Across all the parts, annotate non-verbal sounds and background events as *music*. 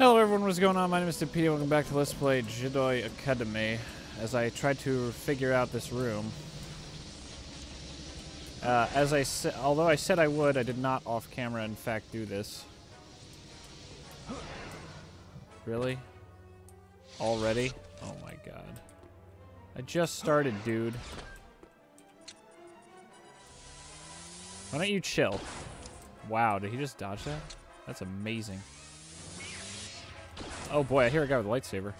Hello everyone, what's going on? My name is Timpedia, welcome back to Let's Play Jedi Academy as I try to figure out this room. Uh, as I said, although I said I would, I did not off camera in fact do this. Really? Already? Oh my god. I just started, dude. Why don't you chill? Wow, did he just dodge that? That's amazing. Oh boy, I hear a guy with a lightsaber.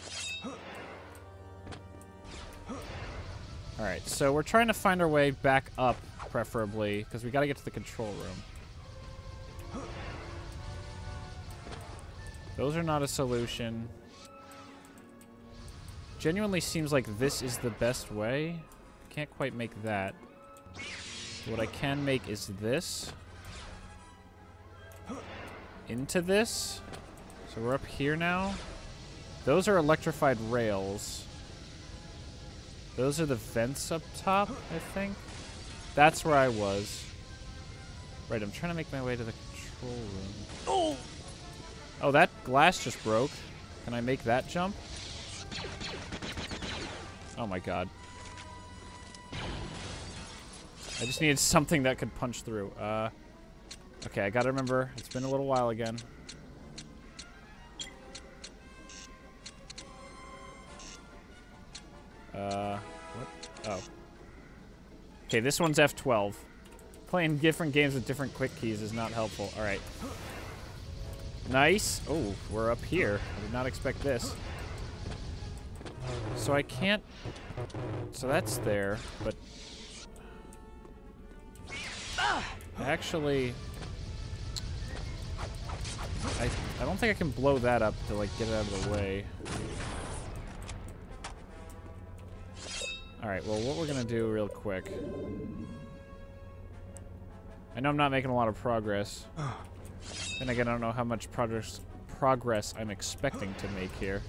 Alright, so we're trying to find our way back up, preferably, because we gotta get to the control room. Those are not a solution. Genuinely seems like this is the best way. Can't quite make that. What I can make is this. Into this. So we're up here now. Those are electrified rails. Those are the vents up top, I think. That's where I was. Right, I'm trying to make my way to the control room. Oh! Oh, that glass just broke. Can I make that jump? Oh my god. I just needed something that could punch through. Uh, okay, I gotta remember. It's been a little while again. Uh, what? Oh. Okay, this one's F12. Playing different games with different quick keys is not helpful. All right. Nice. Oh, we're up here. I did not expect this. So I can't... So that's there, but... Actually... I, I don't think I can blow that up to, like, get it out of the way. Alright, well, what we're going to do real quick... I know I'm not making a lot of progress. Then again, I don't know how much progress progress I'm expecting to make here.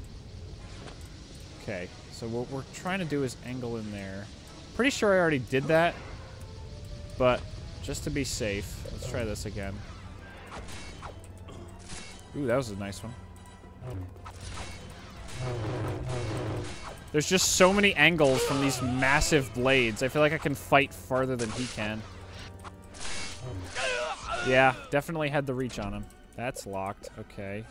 Okay, so what we're trying to do is angle in there. Pretty sure I already did that, but just to be safe, let's try this again. Ooh, that was a nice one. Oh. There's just so many angles from these massive blades. I feel like I can fight farther than he can. Yeah, definitely had the reach on him. That's locked. Okay.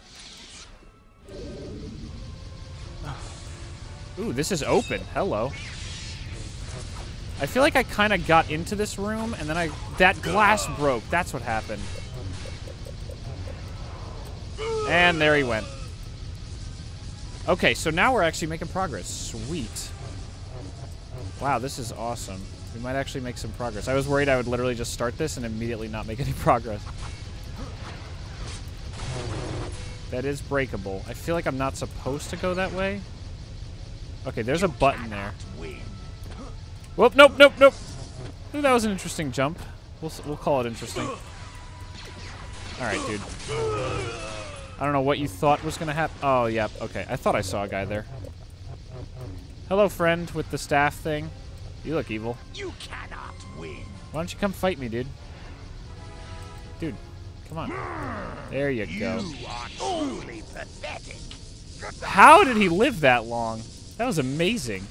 Ooh, this is open. Hello. I feel like I kind of got into this room, and then I... That glass broke. That's what happened. And there he went. Okay, so now we're actually making progress. Sweet. Wow, this is awesome. We might actually make some progress. I was worried I would literally just start this and immediately not make any *laughs* progress. That is breakable. I feel like I'm not supposed to go that way. Okay, there's a button there. Whoop, nope, nope, nope. Ooh, that was an interesting jump. We'll, we'll call it interesting. Alright, dude. I don't know what you thought was going to happen. Oh, yep, yeah, okay. I thought I saw a guy there. Hello, friend with the staff thing. You look evil. You cannot win. Why don't you come fight me, dude? Dude, come on. There you go. You are truly pathetic. How did he live that long? That was amazing.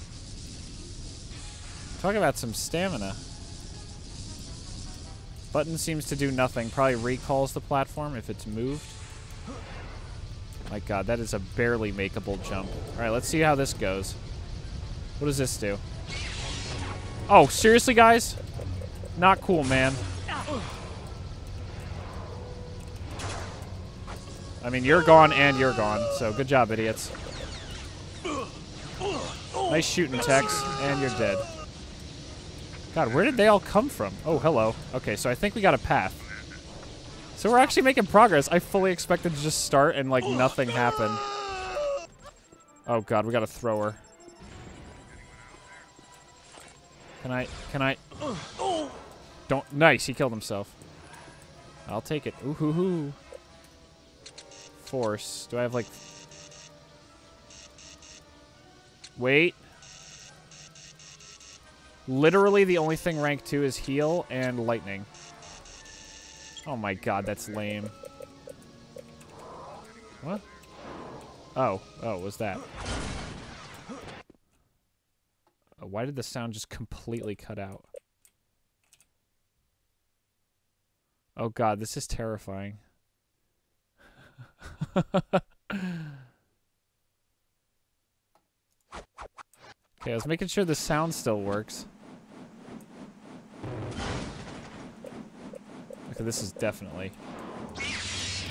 Talk about some stamina. Button seems to do nothing. Probably recalls the platform if it's moved. My god, that is a barely makeable jump. Alright, let's see how this goes. What does this do? Oh, seriously, guys? Not cool, man. I mean, you're gone and you're gone, so good job, idiots. Nice shooting, Tex, and you're dead. God, where did they all come from? Oh, hello. Okay, so I think we got a path. So we're actually making progress. I fully expected to just start and, like, nothing happen. Oh, God, we got a thrower. Can I, can I? Don't, nice, he killed himself. I'll take it. Ooh hoo hoo. Force. Do I have like... Wait. Literally the only thing rank 2 is heal and lightning. Oh my god, that's lame. What? Oh, oh, was that? Uh, why did the sound just completely cut out? Oh god, this is terrifying. *laughs* Okay, I was making sure the sound still works. Okay, this is definitely...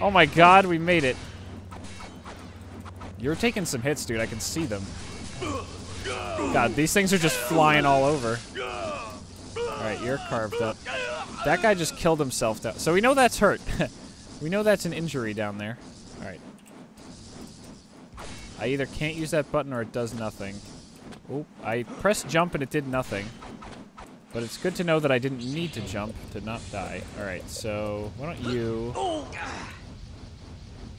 Oh my god, we made it. You're taking some hits, dude. I can see them. God, these things are just flying all over. Alright, you're carved up. That guy just killed himself. Down. So we know that's hurt. *laughs* we know that's an injury down there. Alright. I either can't use that button or it does nothing. Oh, I pressed jump and it did nothing. But it's good to know that I didn't need to jump to not die. Alright, so why don't you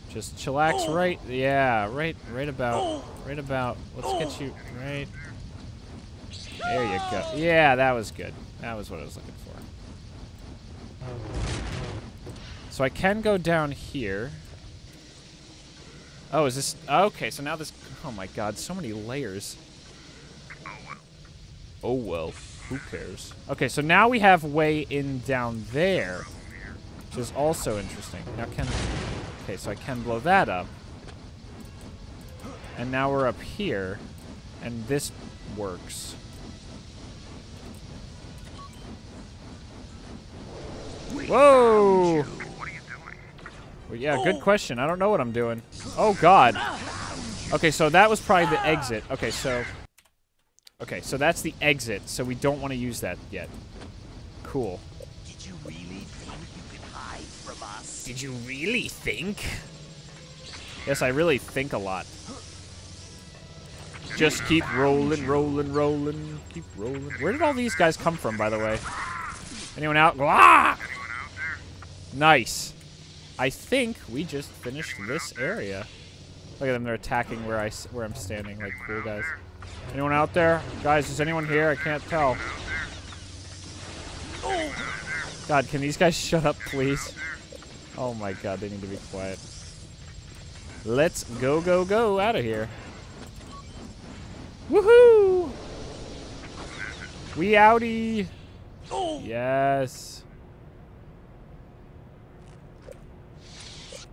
just chillax right yeah, right right about right about let's get you right there you go. Yeah, that was good. That was what I was looking for. So I can go down here. Oh, is this okay, so now this oh my god, so many layers. Oh well, who cares? Okay, so now we have way in down there, which is also interesting. Now can, okay, so I can blow that up. And now we're up here, and this works. Whoa! Well, yeah, good oh. question. I don't know what I'm doing. Oh, God. Okay, so that was probably the exit. Okay, so Okay, so that's the exit, so we don't want to use that yet. Cool. Did you really think you could hide from us? Did you really think? Yes, I really think a lot. Just keep rolling, rolling, rolling, keep rolling. Where did all these guys come from, by the way? Anyone out? Ah! Nice. I think we just finished this area. Look at them, they're attacking where I where I'm standing, like cool guys. Anyone out there? Guys, is anyone here? I can't tell. God, can these guys *laughs* shut up, please? Oh my god, they need to be quiet. Let's go, go, go out of here. Woohoo! We outie! Yes.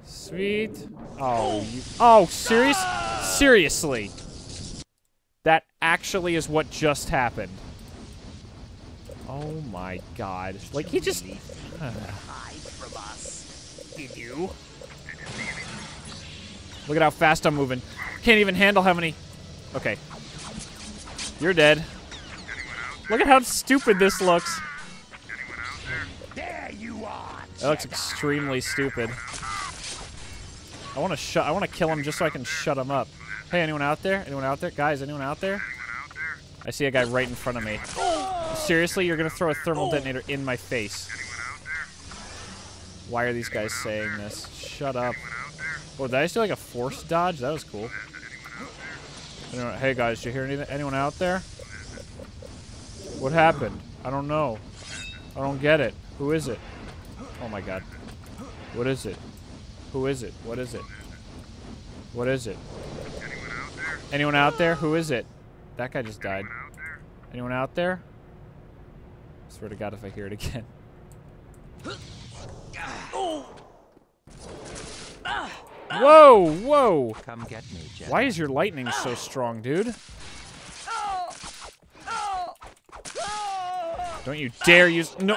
Sweet. Oh, you, oh, serious? Seriously. Actually is what just happened. Oh my god. Like, he just... *sighs* Look at how fast I'm moving. Can't even handle how many... Okay. You're dead. Look at how stupid this looks. There you are. That looks extremely stupid. I want to shut. I want to kill him just so I can shut him up. Hey, anyone out there? Anyone out there? Guys, anyone out there? I see a guy right in front of me. Seriously, you're to throw a thermal detonator in my face. Why are these guys saying this? Shut up. Oh, did I do like a force dodge? That was cool. Anyone, hey guys, did you hear? Anyone out there? What happened? I don't know. I don't get it. Who is it? Oh my god. What is it? Who is it? What is it? What is it? Anyone out there? Who is it? That guy just died. Anyone out there? I swear to God if I hear it again. Whoa, whoa! Come get me, Jedi. Why is your lightning so strong, dude? Don't you dare use- No!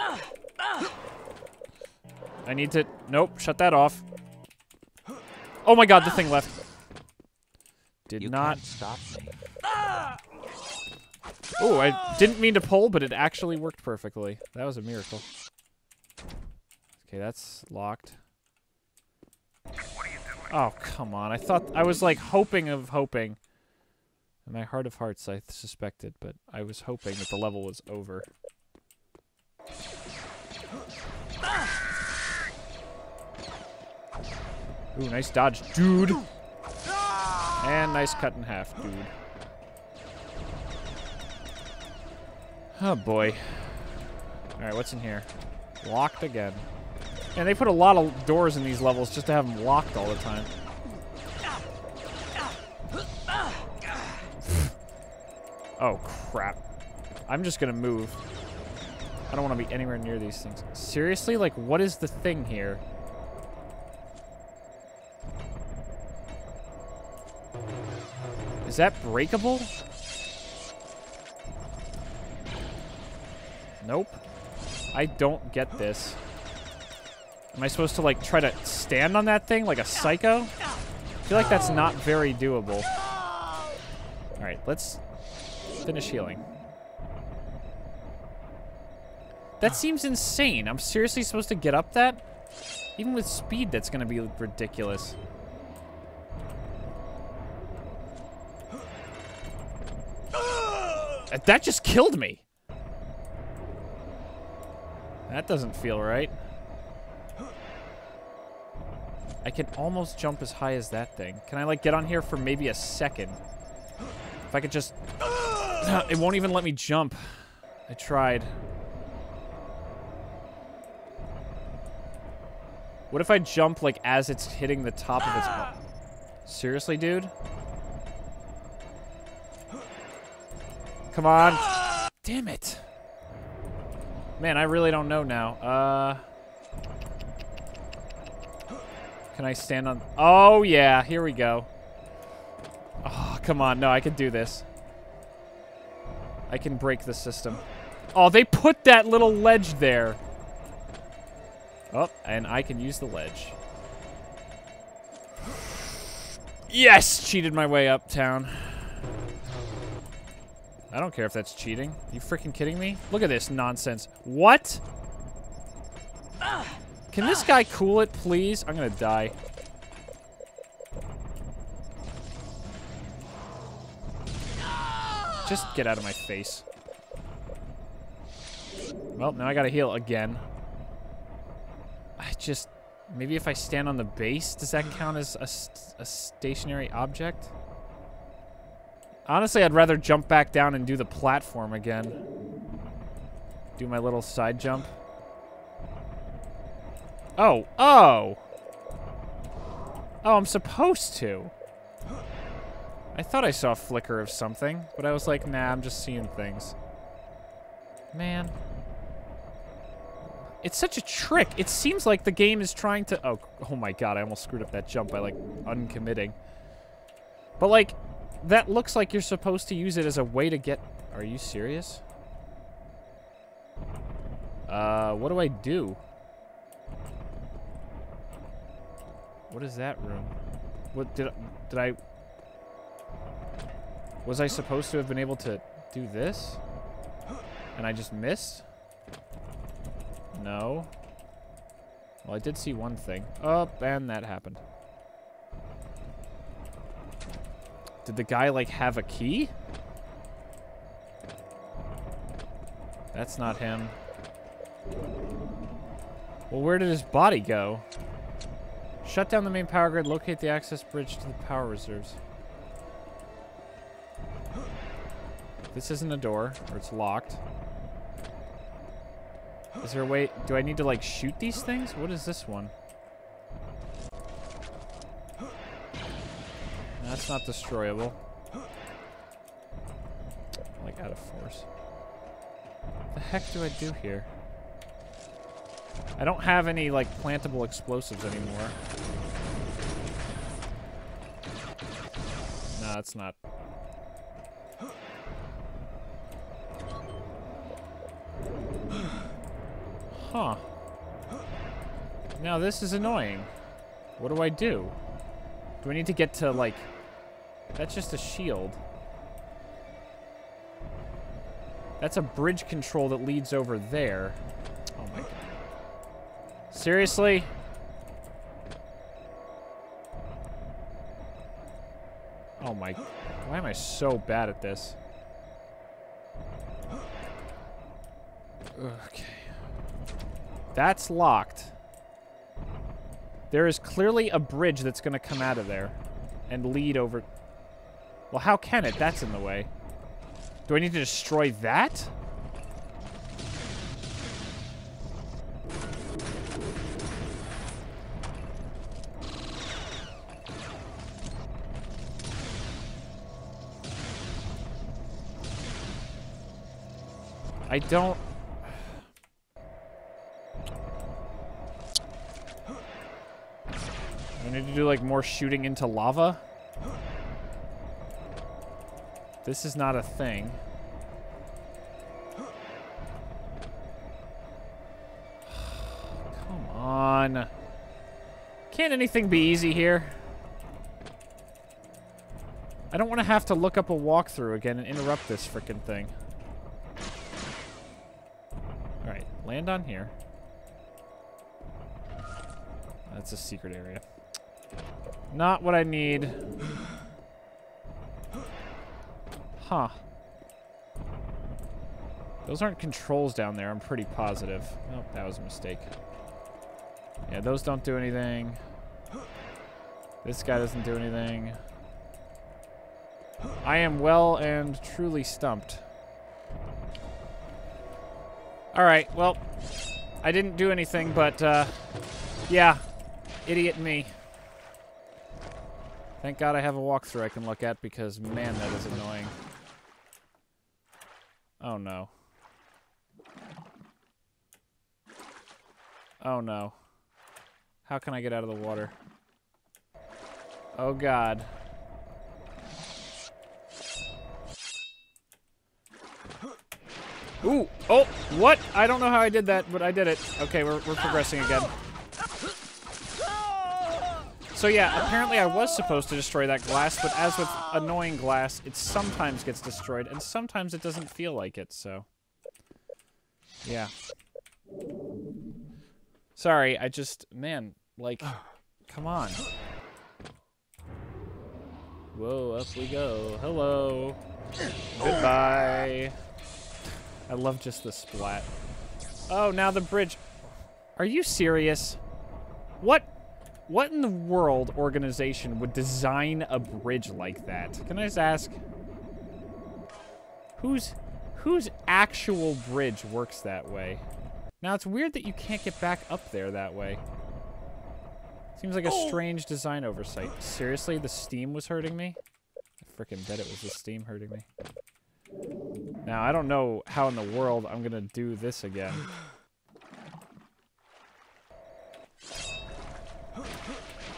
I need to- Nope, shut that off. Oh my god, the thing left. Did You not- stop me. Oh, I didn't mean to pull, but it actually worked perfectly. That was a miracle. Okay, that's locked. Oh, come on. I thought I was like hoping of hoping. In my heart of hearts, I suspected, but I was hoping that the level was over. Ooh, nice dodge, dude. And nice cut in half, dude. Oh, boy. All right, what's in here? Locked again. And they put a lot of doors in these levels just to have them locked all the time. *laughs* oh, crap. I'm just going to move. I don't want to be anywhere near these things. Seriously? Like, what is the thing here? Is that breakable? Nope. I don't get this. Am I supposed to, like, try to stand on that thing like a psycho? I feel like that's not very doable. Alright, let's finish healing. That seems insane. I'm seriously supposed to get up that? Even with speed, that's going to be ridiculous. That just killed me. That doesn't feel right. I can almost jump as high as that thing. Can I, like, get on here for maybe a second? If I could just... *coughs* It won't even let me jump. I tried. What if I jump, like, as it's hitting the top of its... Ah! Seriously, dude? Come on. Ah! Damn it. Man, I really don't know now. Uh... Can I stand on... Oh, yeah. Here we go. Oh, come on. No, I can do this. I can break the system. Oh, they put that little ledge there. Oh, and I can use the ledge. Yes! Cheated my way uptown. I don't care if that's cheating. You freaking kidding me? Look at this nonsense. What? Can this guy cool it, please? I'm gonna die. Just get out of my face. Well, now I gotta heal again. I just... Maybe if I stand on the base, does that count as a, a stationary object? Honestly, I'd rather jump back down and do the platform again. Do my little side jump. Oh, oh! Oh, I'm supposed to. I thought I saw a flicker of something, but I was like, nah, I'm just seeing things. Man. It's such a trick. It seems like the game is trying to... Oh, oh my god, I almost screwed up that jump by, like, uncommitting. But, like, that looks like you're supposed to use it as a way to get... Are you serious? Uh, what do I do? What is that room? What did did I Was I supposed to have been able to do this? And I just missed? No. Well, I did see one thing. Up, oh, and that happened. Did the guy, like, have a key? That's not him. Well, where did his body go? Shut down the main power grid. Locate the access bridge to the power reserves. This isn't a door, or it's locked. Is there a way... Do I need to, like, shoot these things? What is this one? That's not destroyable. Oh, I'm Like, out of force. What the heck do I do here? I don't have any, like, plantable explosives anymore. No, it's not. Huh. Now this is annoying. What do I do? Do I need to get to, like... That's just a shield. That's a bridge control that leads over there. Oh my god. Seriously? Oh my... Why am I so bad at this? Okay. That's locked. There is clearly a bridge that's going to come out of there and lead over... Well, how can it? That's in the way. Do I need to destroy that? I don't... I need to do, like, more shooting into lava? This is not a thing. Come on. Can't anything be easy here? I don't want to have to look up a walkthrough again and interrupt this freaking thing. Alright, land on here. That's a secret area. Not what I need. Huh. Those aren't controls down there, I'm pretty positive. Oh, that was a mistake. Yeah, those don't do anything. This guy doesn't do anything. I am well and truly stumped. Alright, well, I didn't do anything, but, uh, yeah, idiot me. Thank God I have a walkthrough I can look at because, man, that is annoying. Oh, no. Oh, no. How can I get out of the water? Oh, God. Ooh, oh, what? I don't know how I did that, but I did it. Okay, we're, we're progressing again. So yeah, apparently I was supposed to destroy that glass, but as with annoying glass, it sometimes gets destroyed, and sometimes it doesn't feel like it, so... Yeah. Sorry, I just, man, like, come on. Whoa, up we go. Hello. Goodbye. I love just the splat. Oh, now the bridge. Are you serious? What what in the world organization would design a bridge like that? Can I just ask? Whose whose actual bridge works that way? Now it's weird that you can't get back up there that way. Seems like a oh. strange design oversight. Seriously, the steam was hurting me? I freaking bet it was the steam hurting me. Now, I don't know how in the world I'm going to do this again. *gasps* *laughs*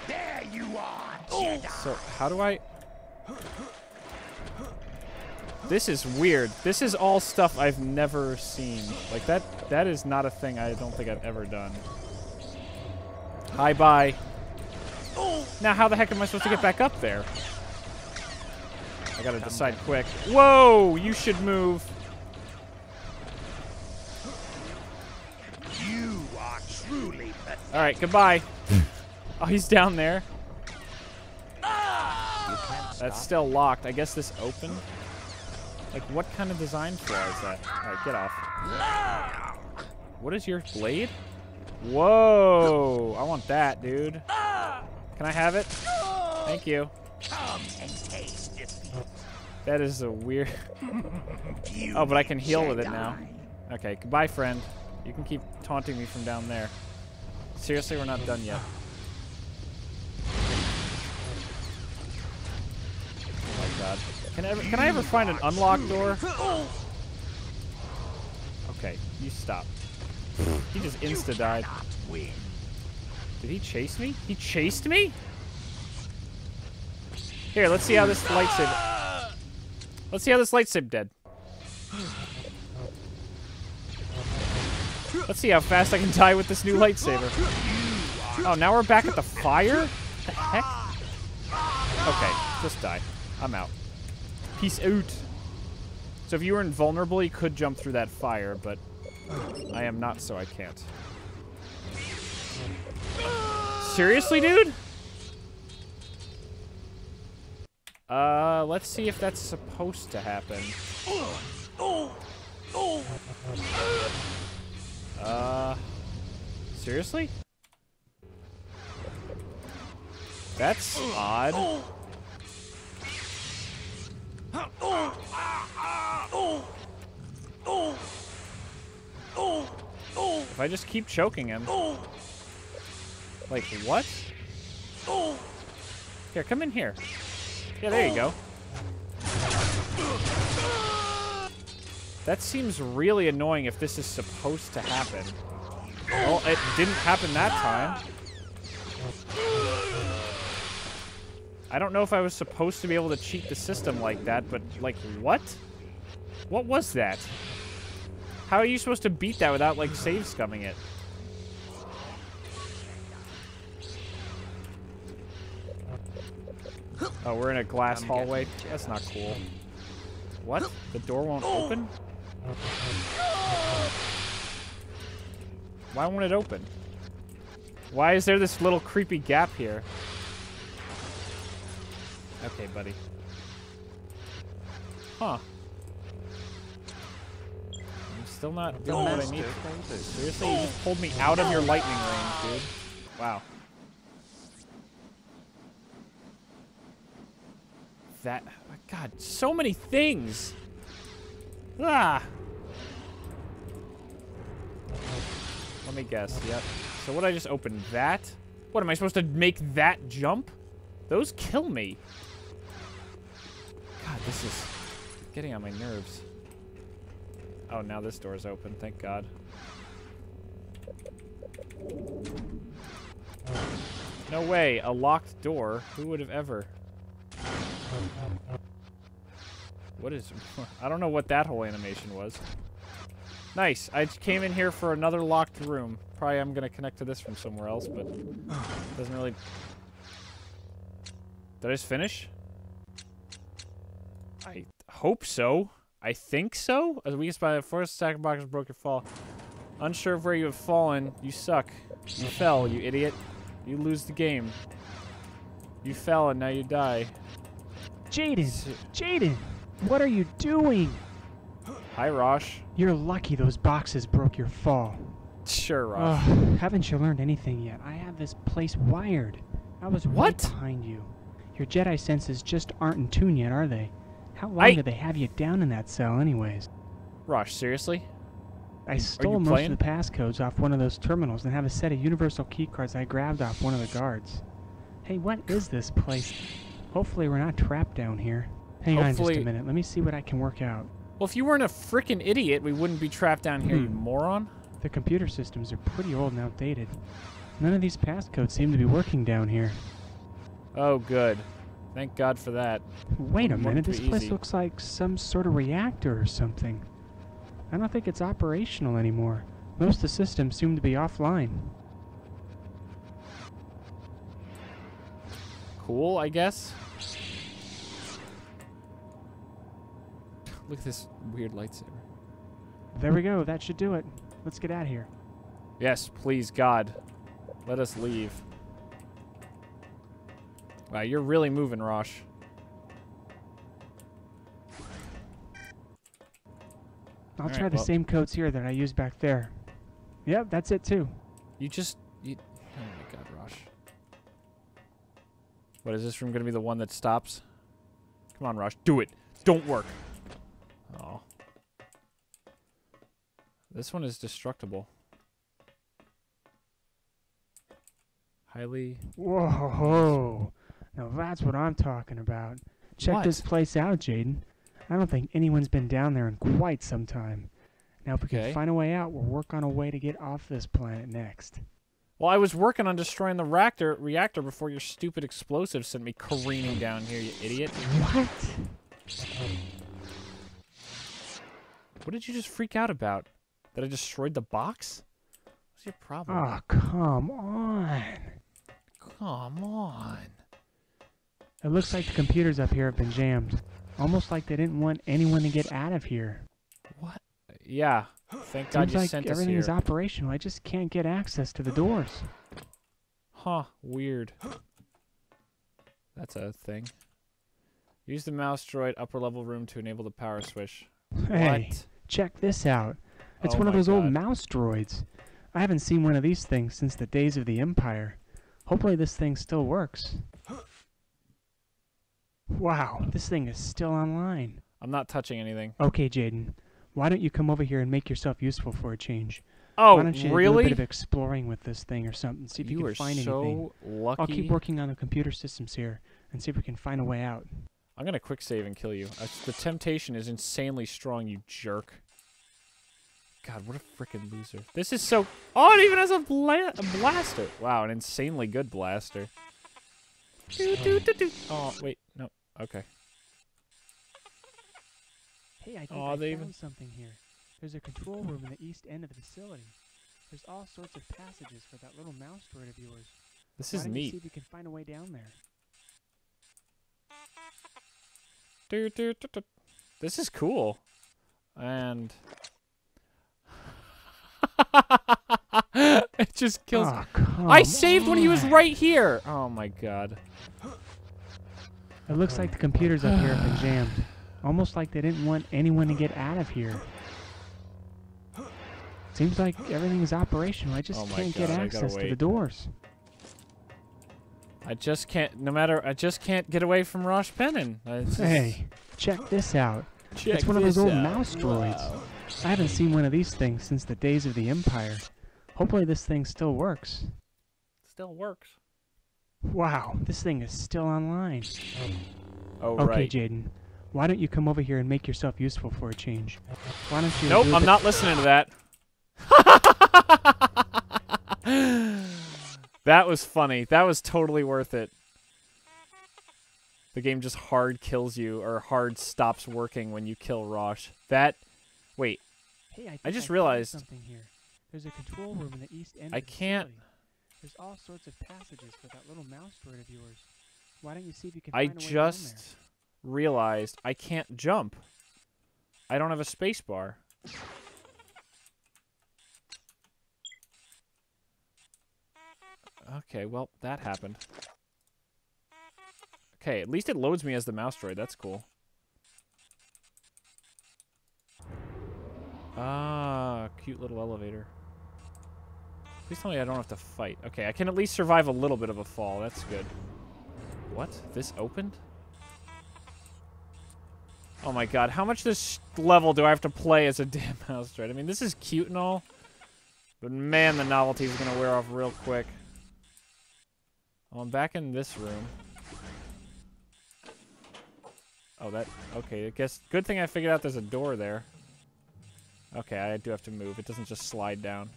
There you are, oh, Jedi. So, how do I... This is weird. This is all stuff I've never seen. Like, that that is not a thing I don't think I've ever done. Hi, bye. Now, how the heck am I supposed to get back up there? I gotta decide quick. Whoa! You should move. You are truly pathetic. All right, goodbye. *laughs* oh, he's down there. That's still locked. I guess this open. Like, what kind of design flaw is that? All right, get off. What is your blade? Whoa! I want that, dude. Can I have it? Thank you. Come and taste. That is a weird... *laughs* Oh, but I can heal with it now. Okay, goodbye, friend. You can keep taunting me from down there. Seriously, we're not done yet. God. Can I ever, can I ever find an unlocked door? Okay, you stop. He just insta-died. Did he chase me? He chased me? Here, let's see how this lightsaber... Let's see how this lightsaber dead. Let's see how fast I can die with this new lightsaber. Oh, now we're back at the fire? The heck? Okay, just die. I'm out. Peace out. So if you were invulnerable, you could jump through that fire, but I am not, so I can't. Seriously, dude? Uh, let's see if that's supposed to happen. Uh, seriously? That's odd. If I just keep choking him. Like, what? Here, come in here. Yeah, there you go. That seems really annoying if this is supposed to happen. Well, it didn't happen that time. I don't know if I was supposed to be able to cheat the system like that, but, like, what? What was that? How are you supposed to beat that without, like, save scumming it? Oh, we're in a glass hallway? That's not cool. What? The door won't open? Why won't it open? Why is there this little creepy gap here? Okay, buddy. Huh. I'm still not doing what I need. Seriously, you just pulled me out of your lightning range, dude. Wow. That, God, so many things. Ah. Let me guess. Yep. So what I just opened that? What am I supposed to make that jump? Those kill me. This is getting on my nerves. Oh, now this door's open. Thank God. No way. A locked door. Who would have ever? What is... *laughs* I don't know what that whole animation was. Nice. I came in here for another locked room. Probably I'm going to connect to this from somewhere else, but doesn't really... Did I just finish? I hope so. I think so. As weakest by the first attack box broke your fall. Unsure of where you have fallen, you suck. You fell, you idiot. You lose the game. You fell and now you die. Jaden! Jaden! What are you doing? Hi, Rosh. You're lucky those boxes broke your fall. Sure, Rosh. Ugh, haven't you learned anything yet? I have this place wired. I was right What? behind you. Your Jedi senses just aren't in tune yet, are they? How long I- did they have you down in that cell, anyways? Rosh, seriously? I stole most playing? of the passcodes off one of those terminals and have a set of universal keycards I grabbed off one of the guards. Hey, what is this place? Hopefully we're not trapped down here. Hang on just a minute. Let me see what I can work out. Well, if you weren't a freaking idiot, we wouldn't be trapped down here, you Hmm. moron. The computer systems are pretty old and outdated. None of these passcodes seem to be working down here. Oh, good. Thank God for that. Wait a minute, this place easy. looks like some sort of reactor or something. I don't think it's operational anymore. Most of the systems seem to be offline. Cool, I guess. Look at this weird lightsaber. There we go, that should do it. Let's get out of here. Yes, please, God. Let us leave. Wow, you're really moving, Rosh. I'll Alright, try the well- same codes here that I used back there. Yep, that's it too. You just... You, oh my God, Rosh. What, is this room going to be the one that stops? Come on, Rosh. Do it. Don't work. Oh. This one is destructible. Highly... Whoa, now that's what I'm talking about. Check this place out, Jaden. I don't think anyone's been down there in quite some time. Now, if we Okay. can find a way out, we'll work on a way to get off this planet next. Well, I was working on destroying the reactor reactor before your stupid explosive sent me careening down here, you idiot. What? What did you just freak out about? That I destroyed the box? What's your problem? Oh, come on. Come on. It looks like the computers up here have been jammed. Almost like they didn't want anyone to get out of here. What? Yeah. Thank God Seems you like sent us everything here. is operational. I just can't get access to the doors. Huh, weird. That's a thing. Use the mouse droid upper level room to enable the power switch. Hey, What? check this out. It's Oh one of those old mouse droids. I haven't seen one of these things since the days of the Empire. Hopefully this thing still works. Wow, this thing is still online. I'm not touching anything. Okay, Jaden. Why don't you come over here and make yourself useful for a change? Oh, Why don't you do a really? bit of exploring with this thing or something? See if you, you can are find so anything. lucky. I'll keep working on the computer systems here and see if we can find a way out. I'm gonna quick save and kill you. Uh, the temptation is insanely strong, you jerk. God, what a freaking loser. This is so... Oh, it even has a, bla a blaster. Wow, an insanely good blaster. Oh, wait. Okay. Hey, I think Aw, I they found even- something here. There's a control room in the east end of the facility. There's all sorts of passages for that little mouse droid of yours. This Why is don't you see if you can find a way down there? This is cool. And... *laughs* it just kills... Come I saved when he was right here! Oh my god. It looks like the computers up here have been jammed. Almost like they didn't want anyone to get out of here. Seems like everything is operational. I just Oh can't get God, gotta access to the doors. I just can't, no matter, I just can't get away from Rosh Penin. Just- Hey, check this out. check it's one of those old out. mouse droids. Wow. I haven't seen one of these things since the days of the Empire. Hopefully this thing still works. Still works. Wow, this thing is still online. Oh, okay, right. Jaden. Why don't you come over here and make yourself useful for a change? Why don't you Nope, do I'm not listening to that. *laughs* that was funny. That was totally worth it. The game just hard kills you or hard stops working when you kill Rosh. That wait, Hey, I, I just found realized- something here. There's a control room in the east end. I of the can't- facility. There's all sorts of passages for that little mouse droid of yours. Why don't you see if you can I find a way down there? just realized I can't jump. I don't have a space bar. Okay, well, that happened. Okay, at least it loads me as the mouse droid. That's cool. Ah, cute little elevator. Please tell me I don't have to fight. Okay, I can at least survive a little bit of a fall. That's good. What? This opened? Oh my god, how much this level do I have to play as a *laughs* damn mouse droid? I mean, this is cute and all, but man, the novelty is gonna wear off real quick. Oh, I'm back in this room. Oh, that... Okay, I guess... Good thing I figured out there's a door there. Okay, I do have to move. It doesn't just slide down.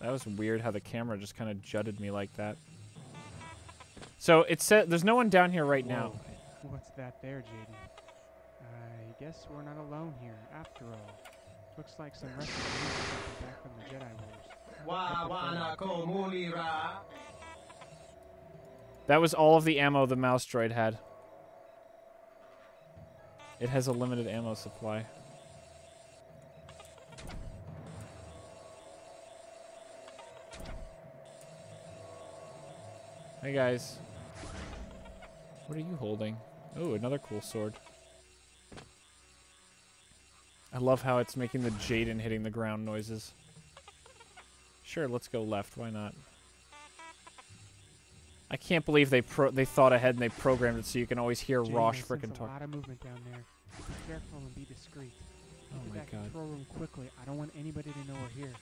That was weird how the camera just kind of jutted me like that. So it said there's no one down here right now. What's that there, Jaden? I guess we're not alone here, after all. Looks like some Russian back from the Jedi Wars. That was all of the ammo the mouse droid had. It has a limited ammo supply. Hey guys. What are you holding? Oh, another cool sword. I love how it's making the Jaden hitting the ground noises. Sure, let's go left. Why not? I can't believe they pro they thought ahead and they programmed it so you can always hear Jaden, Rosh sense frickin' a talk. lot of movement down there. Be careful and be discreet. Oh Get my that god. control room quickly. I don't want anybody to know we're here.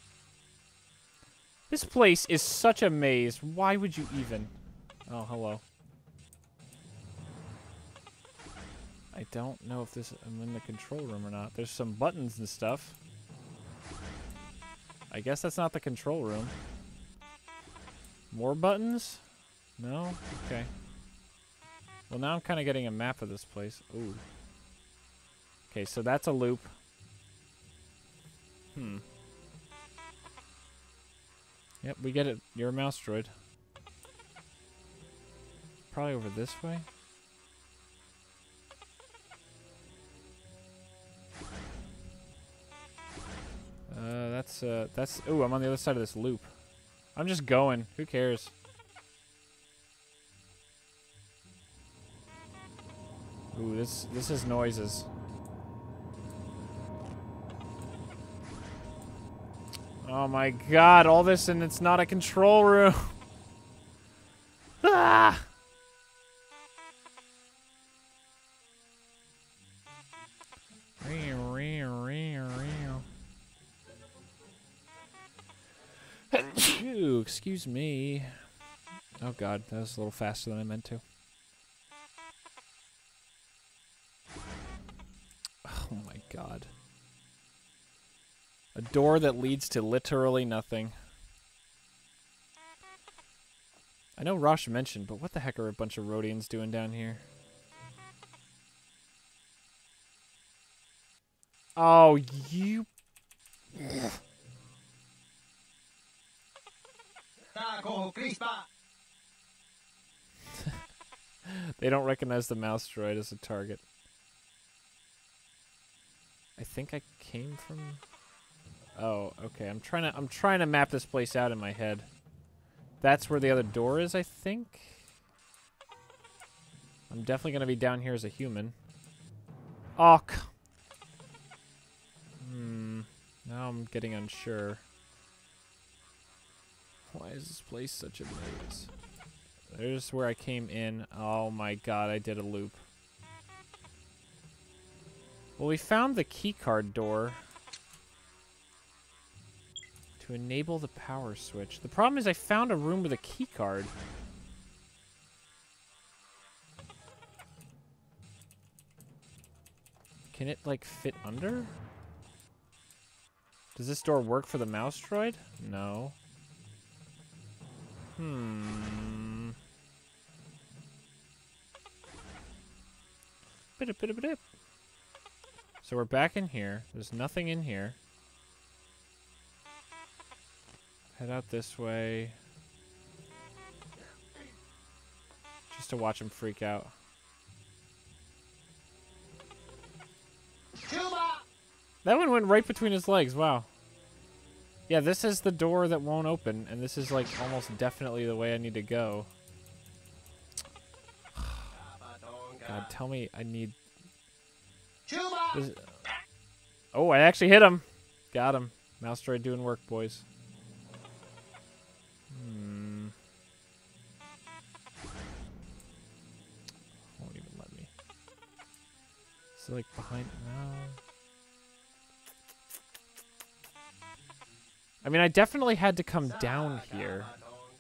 This place is such a maze. Why would you even? Oh, hello. I don't know if this I'm in the control room or not. There's some buttons and stuff. I guess that's not the control room. More buttons? No? Okay. Well, now I'm kind of getting a map of this place. Ooh. Okay, so that's a loop. Hmm. Yep, we get it. You're a mouse droid. Probably over this way. Uh, that's, uh, that's, ooh, I'm on the other side of this loop. I'm just going. Who cares? Ooh, this, this is noises. Oh my god, all this and it's not a control room. *laughs* ah! Excuse me. Oh god, that was a little faster than I meant to. Oh my god. A door that leads to literally nothing. I know Rosh mentioned, but what the heck are a bunch of Rodians doing down here? Oh, you... *laughs* they don't recognize the mouse droid as a target. I think I came from... Oh, okay. I'm trying to I'm trying to map this place out in my head. That's where the other door is, I think. I'm definitely to be down here as a human. Oh, Hmm. Now I'm getting unsure. Why is this place such a maze? There's where I came in. Oh my god, I did a loop. Well, we found the keycard door to enable the power switch. The problem is I found a room with a keycard. Can it, like, fit under? Does this door work for the mouse droid? No. Hmm. So we're back in here. There's nothing in here. Head out this way. Just to watch him freak out. That one went right between his legs. Wow. Yeah, this is the door that won't open, and this is like almost definitely the way I need to go. *sighs* God, tell me I need. This- Oh, I actually hit him. Got him. Mouse droid doing work, boys. Hmm. Won't even let me. Is it like behind? I mean, I definitely had to come down here.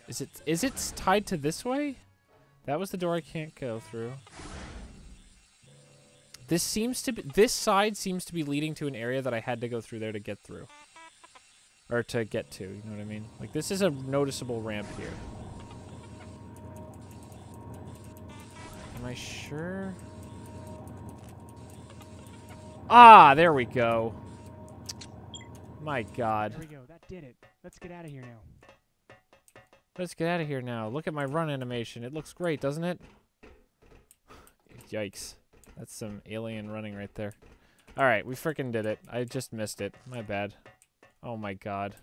Is it is it tied to this way? That was the door I can't go through. This seems to be this side seems to be leading to an area that I had to go through there to get through. Or to get to, you know what I mean? Like this is a noticeable ramp here. Am I sure? Ah, there we go. My god. There we go. That did it. Let's get out of here now. Let's get out of here now. Look at my run animation. It looks great, doesn't it? *sighs* Yikes. That's some alien running right there. Alright, we freaking did it. I just missed it. My bad. Oh my god.